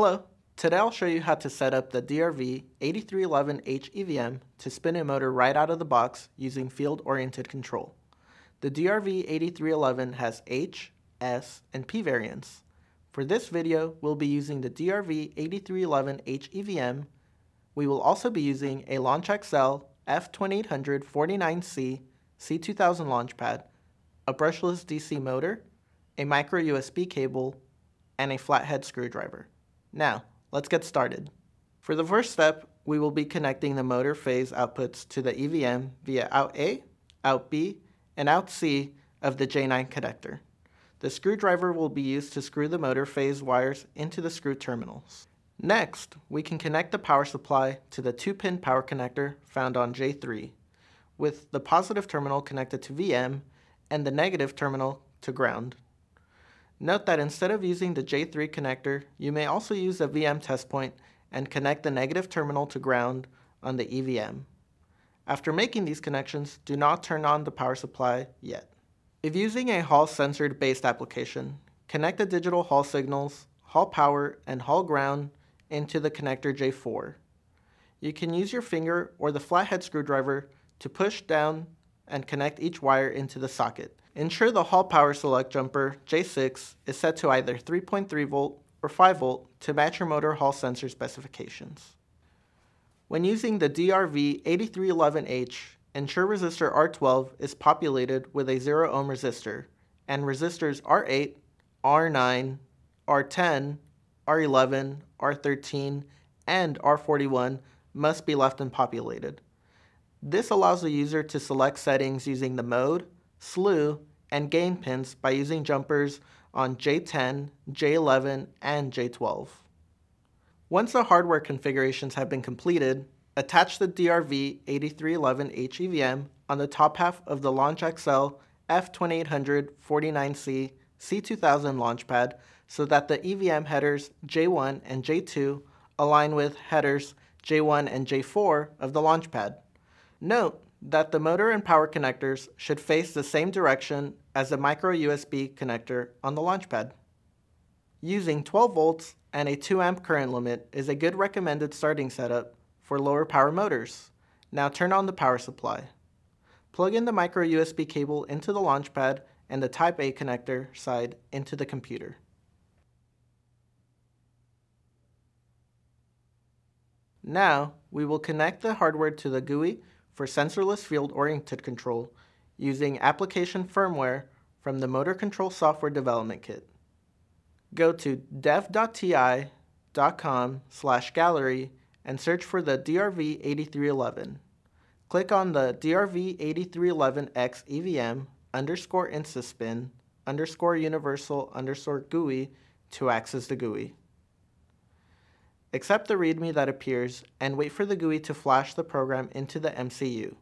Hello, today I'll show you how to set up the DRV 8311H EVM to spin a motor right out of the box using field-oriented control. The DRV 8311 has H, S, and P variants. For this video, we'll be using the DRV 8311H EVM. We will also be using a LaunchXL F2800 49C C2000 launchpad, a brushless DC motor, a micro USB cable, and a flathead screwdriver. Now, let's get started. For the first step, we will be connecting the motor phase outputs to the EVM via out A, out B, and out C of the J9 connector. The screwdriver will be used to screw the motor phase wires into the screw terminals. Next, we can connect the power supply to the 2-pin power connector found on J3, with the positive terminal connected to VM and the negative terminal to ground. Note that instead of using the J3 connector, you may also use a VM test point and connect the negative terminal to ground on the EVM. After making these connections, do not turn on the power supply yet. If using a Hall sensored based application, connect the digital Hall signals, Hall power, and Hall ground into the connector J4. You can use your finger or the flathead screwdriver to push down and connect each wire into the socket. Ensure the Hall Power Select jumper J6 is set to either 3.3 volt or 5 volt to match your motor Hall sensor specifications. When using the DRV 8311H, ensure resistor R12 is populated with a 0 ohm resistor, and resistors R8, R9, R10, R11, R13, and R41 must be left unpopulated. This allows the user to select settings using the mode, slew, and gain pins by using jumpers on J10, J11, and J12. Once the hardware configurations have been completed, attach the DRV 8311H EVM on the top half of the LaunchXL F2800 49C C2000 launchpad so that the EVM headers J1 and J2 align with headers J1 and J4 of the launchpad. Note that the motor and power connectors should face the same direction as the micro USB connector on the launchpad. Using 12 volts and a 2 amp current limit is a good recommended starting setup for lower power motors. Now turn on the power supply. Plug in the micro USB cable into the launchpad and the Type A connector side into the computer. Now, we will connect the hardware to the GUI for sensorless field-oriented control using application firmware from the Motor Control Software Development Kit. Go to dev.ti.com slash gallery and search for the DRV8311. Click on the DRV8311X EVM underscore instaspin underscore universal underscore GUI to access the GUI. Accept the README that appears and wait for the GUI to flash the program into the MCU.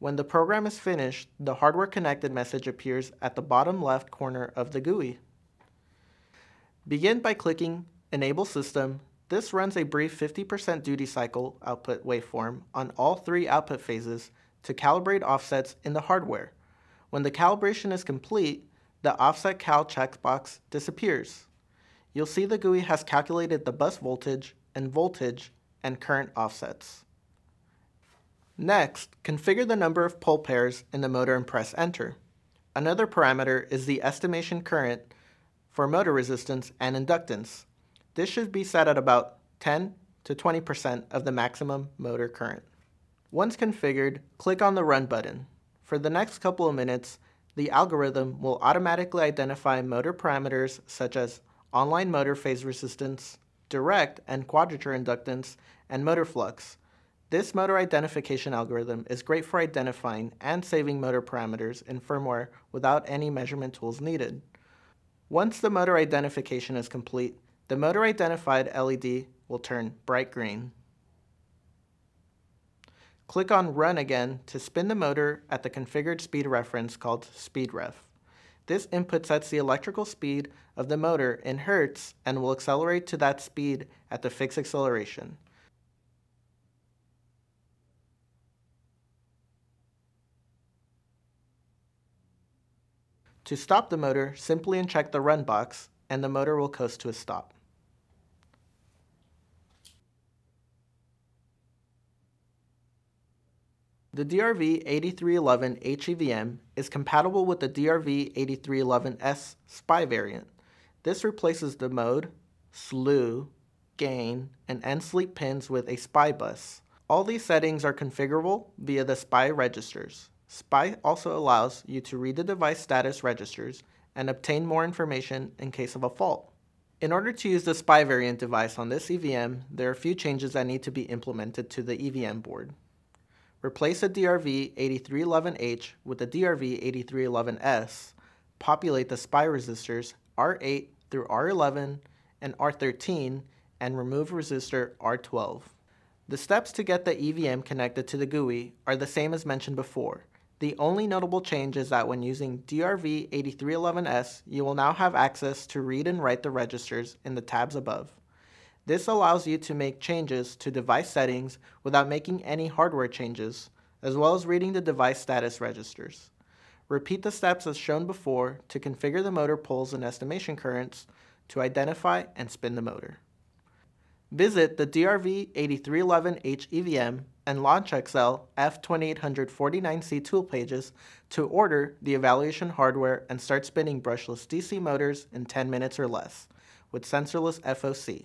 When the program is finished, the hardware connected message appears at the bottom left corner of the GUI. Begin by clicking Enable System. This runs a brief 50% duty cycle output waveform on all three output phases to calibrate offsets in the hardware. When the calibration is complete, the Offset Cal checkbox disappears you'll see the GUI has calculated the bus voltage and voltage and current offsets. Next, configure the number of pole pairs in the motor and press enter. Another parameter is the estimation current for motor resistance and inductance. This should be set at about 10 to 20% of the maximum motor current. Once configured, click on the Run button. For the next couple of minutes, the algorithm will automatically identify motor parameters such as online motor phase resistance, direct and quadrature inductance, and motor flux. This motor identification algorithm is great for identifying and saving motor parameters in firmware without any measurement tools needed. Once the motor identification is complete, the motor identified LED will turn bright green. Click on Run again to spin the motor at the configured speed reference called SpeedRef. This input sets the electrical speed of the motor in hertz and will accelerate to that speed at the fixed acceleration. To stop the motor, simply uncheck the run box and the motor will coast to a stop. The DRV8311 HEVM is compatible with the DRV8311S SPI variant. This replaces the mode, slew, gain, and nSLEEP pins with a SPI bus. All these settings are configurable via the SPI registers. SPI also allows you to read the device status registers and obtain more information in case of a fault. In order to use the SPI variant device on this EVM, there are a few changes that need to be implemented to the EVM board. Replace the DRV8311H with the DRV8311S. Populate the SPI resistors R8 through R11 and R13 and remove resistor R12. The steps to get the EVM connected to the GUI are the same as mentioned before. The only notable change is that when using DRV8311S, you will now have access to read and write the registers in the tabs above. This allows you to make changes to device settings without making any hardware changes, as well as reading the device status registers. Repeat the steps as shown before to configure the motor poles and estimation currents to identify and spin the motor. Visit the DRV8311H EVM and LaunchXL F2849C tool pages to order the evaluation hardware and start spinning brushless DC motors in 10 minutes or less with sensorless FOC.